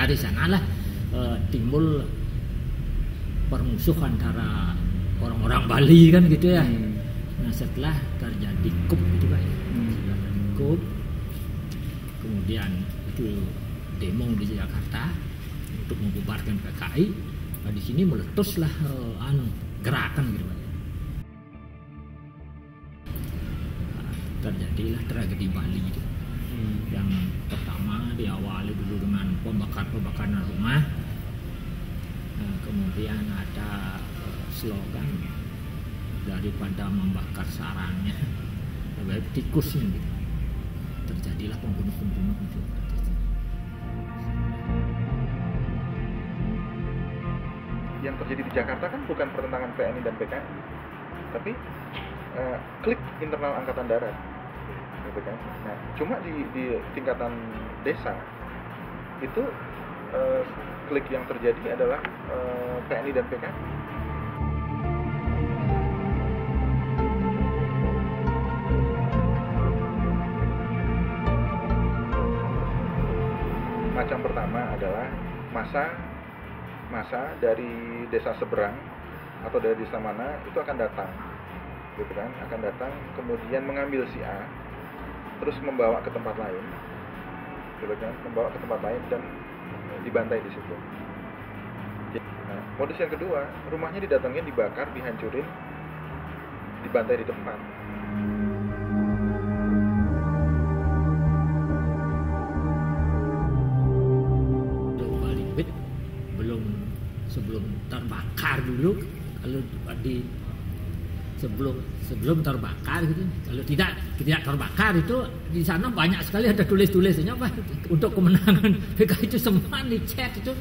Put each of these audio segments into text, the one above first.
Dari sanalah eh, timbul permusuhan antara orang-orang Bali kan gitu ya. Hmm. Nah setelah terjadi kup pak ya. Hmm. Kup, kemudian itu demo di Jakarta untuk membubarkan PKI. Nah, di sini meletuslah eh, anu gerakan gitu pak. ya. Nah, terjadilah tragedi Bali gitu. Yang pertama diawali dulu dengan pembakar-pembakaran rumah. Nah, kemudian ada eh, slogan daripada membakar sarangnya lebih tikusnya gitu. Terjadilah pembunuh-pembunuh itu. yang terjadi di Jakarta kan bukan pertentangan PNI dan PKI, tapi eh, klik internal angkatan darat, gitu kan. Nah, cuma di, di tingkatan desa itu eh, klik yang terjadi adalah eh, PNI dan PKI. Macam pertama adalah masa masa dari desa seberang atau dari desa mana itu akan datang gitu kan akan datang kemudian mengambil si A terus membawa ke tempat lain. Gitu membawa ke tempat lain dan dibantai di situ. Nah, modus yang kedua rumahnya didatengin dibakar dihancurin dibantai di tempat. Belum sebelum terbakar dulu kalau di sebelum sebelum terbakar gitu. Kalau tidak tidak terbakar itu di sana banyak sekali ada tulis-tulisnya apa untuk kemenangan. PKI itu semua dicet itu.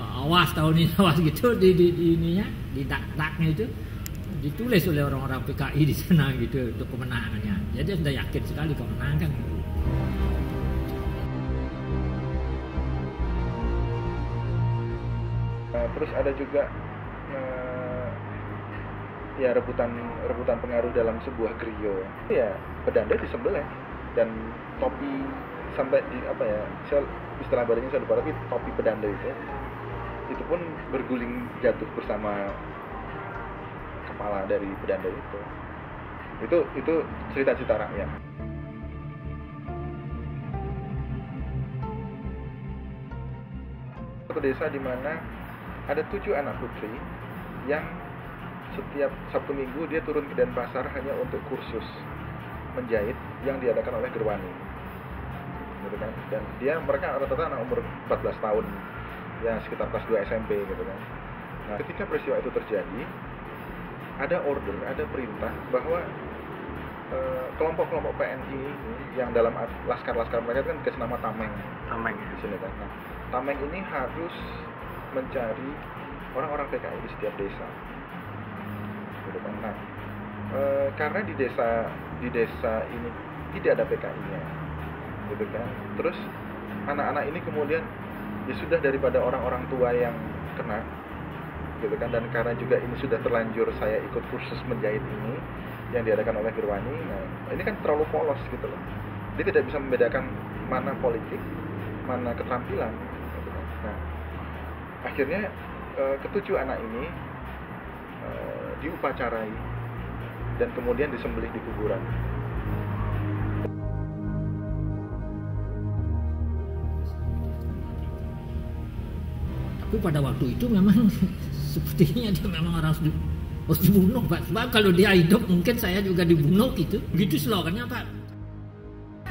Awas tahun ini awas gitu di, di, di ininya di dak-daknya itu. Ditulis oleh orang-orang PKI di sana gitu untuk kemenangannya. Jadi sudah yakin sekali kemenangan. Nah, terus ada juga eh, ya rebutan rebutan pengaruh dalam sebuah griyo. Ya, pedanda disembelih dan topi sampai di apa ya? Saya istilah badannya saya lupa tapi topi pedanda itu itu pun berguling jatuh bersama kepala dari pedanda itu. Itu itu cerita-cerita rakyat. Satu desa di mana ada tujuh anak putri yang setiap Sabtu Minggu dia turun ke Denpasar hanya untuk kursus menjahit yang diadakan oleh Gerwani. Gitu kan. Dan dia mereka rata-rata anak umur 14 tahun ya sekitar kelas 2 SMP gitu kan. Nah, ketika peristiwa itu terjadi ada order, ada perintah bahwa eh, kelompok-kelompok PNI yang dalam ar- laskar-laskar mereka itu kan dikasih nama tameng Tameng. di sini kan. Nah, tameng ini harus mencari orang-orang PKI di setiap desa. Gitu kan. Nah, eh, karena di desa di desa ini tidak ada PKI-nya, gitu kan. Terus anak-anak ini kemudian ya sudah daripada orang-orang tua yang kena, gitu kan. Dan karena juga ini sudah terlanjur saya ikut kursus menjahit ini yang diadakan oleh Gerwani. Nah, ini kan terlalu polos gitu loh. Dia tidak bisa membedakan mana politik, mana keterampilan. gitu kan. Nah, akhirnya eh, ketujuh anak ini diupacarai dan kemudian disembelih di kuburan. Tapi pada waktu itu memang sepertinya dia memang harus di, harus dibunuh Pak. Sebab kalau dia hidup mungkin saya juga dibunuh gitu. Begitu slogannya Pak.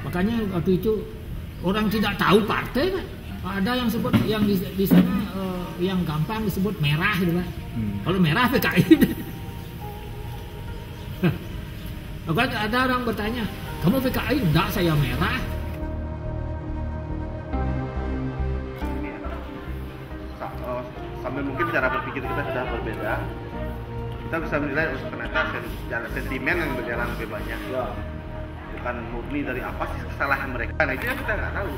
Makanya waktu itu orang tidak tahu partai Pak. Ada yang sebut yang di, di sana eh, yang gampang disebut merah gitu Pak. Hmm. Kalau merah PKI. Maka ada orang bertanya, kamu PKI? Enggak, saya merah. sa- sambil mungkin cara berpikir kita sudah berbeda. Kita bisa menilai oh ternyata sentimen yang berjalan lebih banyak. Bukan murni dari apa sih kesalahan mereka. Nah itu yang kita nggak tahu